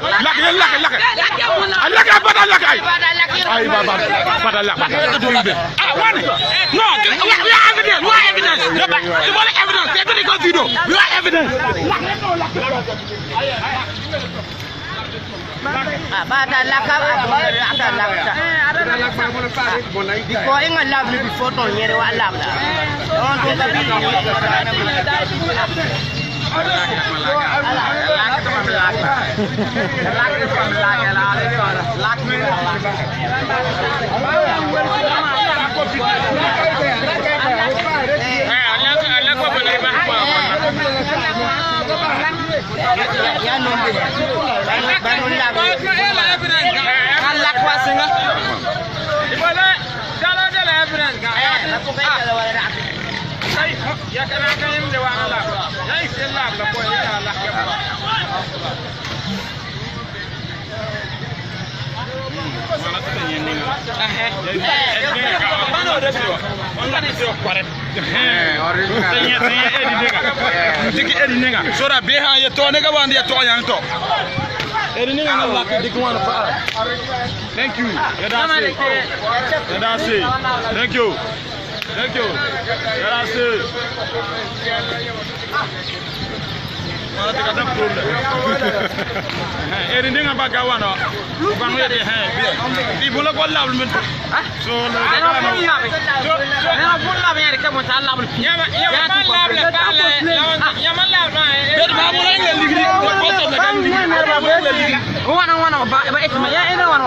lakk leen lakk lakk lakk bada lakk ay ay ba ba bada lakk ah wane non we are evidence we are evidence the ball evidence they don't go video we are evidence bada lakk bada lakk biko inga lavli before ton yere wa lavla don to gabi eh, ala ala Ya kan akan yin da wa'ala. Ya isi Allah la ko ya Allah ya. s o r ha to e g a n d y o y a to e ninga na lak digi a n fa thank you thank you Thank you. Malah tidak ada problem. Eh, ini ngapa kawan? Oh. Bukan lihat ya. Di bola kau lah belum. So, ada apa? So, ada bola ya. Kita mau ya belum. Ya, ya, malah lah, malah, eh. ya malah lah. Berapa yang digri? Berapa tahun yang digri? Wana, wana, ba, ba, itu ya, ini wana.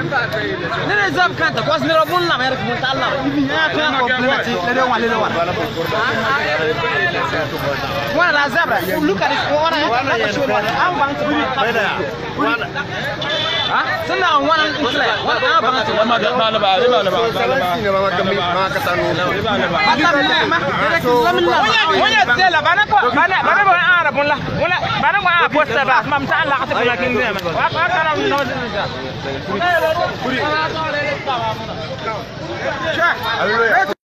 نرى لا كانت كواس نرى بولنا لا يرك بنت الله كان قبلتي لدي وعلي لوان وانا لا زاب look at it وانا يتحدث شو الوان انا بانت بني ها سنة وانا مثلا وانا بانت ما ما انا بعد ما انا بعد ما ما كتانو ما ما ولا تلا بنا بنا بنا بنا انا بولا بنا بنا بوستا ما متعلق تكون لكن ما ما كلام Put it.